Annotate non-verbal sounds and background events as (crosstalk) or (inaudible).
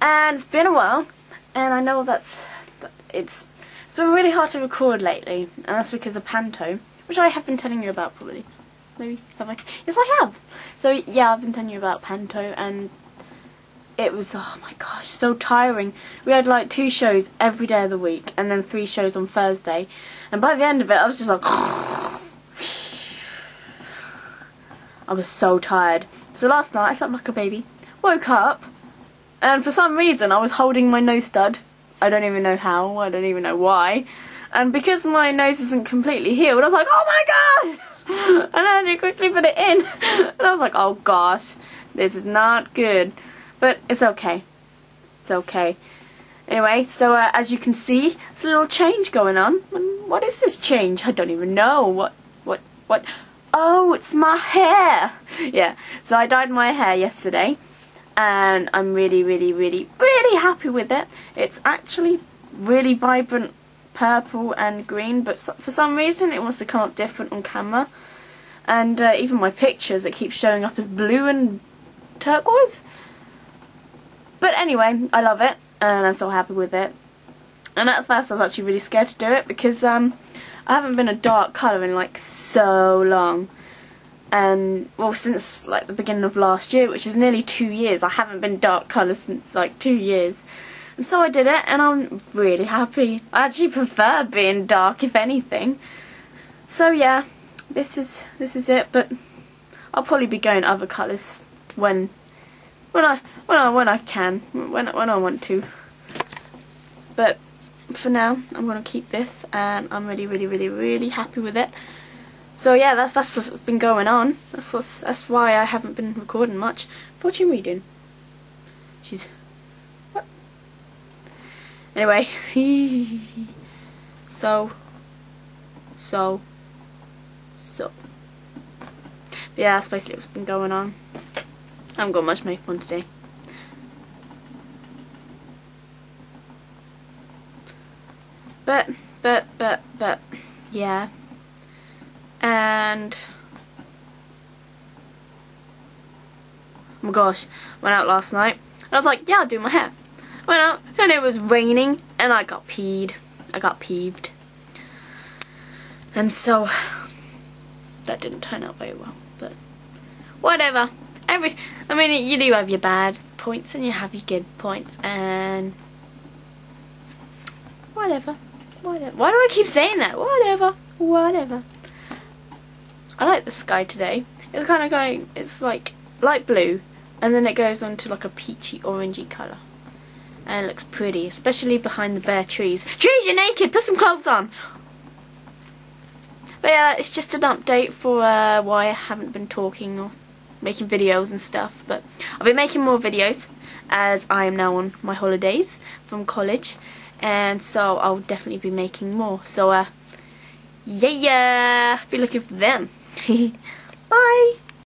And it's been a while, and I know that's it's it's been really hard to record lately, and that's because of Panto, which I have been telling you about probably. Maybe have I? Yes, I have. So yeah, I've been telling you about Panto, and it was oh my gosh, so tiring. We had like two shows every day of the week, and then three shows on Thursday, and by the end of it, I was just like. (sighs) I was so tired. So last night I slept like a baby, woke up, and for some reason I was holding my nose stud. I don't even know how, I don't even know why. And because my nose isn't completely healed, I was like, oh my god! (laughs) and I had to quickly put it in. (laughs) and I was like, oh gosh, this is not good. But it's okay. It's okay. Anyway, so uh, as you can see, it's a little change going on. What is this change? I don't even know. What, what, what? Oh, it's my hair! (laughs) yeah, so I dyed my hair yesterday and I'm really, really, really, really happy with it. It's actually really vibrant purple and green, but for some reason it wants to come up different on camera. And uh, even my pictures, it keeps showing up as blue and turquoise. But anyway, I love it, and I'm so happy with it. And at first I was actually really scared to do it because um, I haven't been a dark colour in like so long and well since like the beginning of last year which is nearly two years. I haven't been dark colour since like two years. And so I did it and I'm really happy. I actually prefer being dark if anything. So yeah this is this is it. But I'll probably be going other colours when when I when I when I can when when I want to. But for now I'm gonna keep this and I'm really really really really happy with it so yeah, that's that's what's been going on. That's what's that's why I haven't been recording much. What you reading? She's what? Anyway, (laughs) so so so. But yeah, that's basically what's been going on. I haven't got much makeup on today. But but but but yeah and oh my gosh, went out last night and I was like, yeah, I'll do my hair. Went out and it was raining and I got peed. I got peeved. And so that didn't turn out very well, but whatever. Every I mean you do have your bad points and you have your good points and whatever. Whatever. Why do I keep saying that? Whatever. Whatever. I like the sky today. It's kind of going, it's like light blue and then it goes on to like a peachy orangey colour. And it looks pretty, especially behind the bare trees. Trees, you're naked! Put some clothes on! But yeah, it's just an update for uh, why I haven't been talking or making videos and stuff. But I'll be making more videos as I am now on my holidays from college. And so I'll definitely be making more. So, uh, yeah, be looking for them. (laughs) Bye!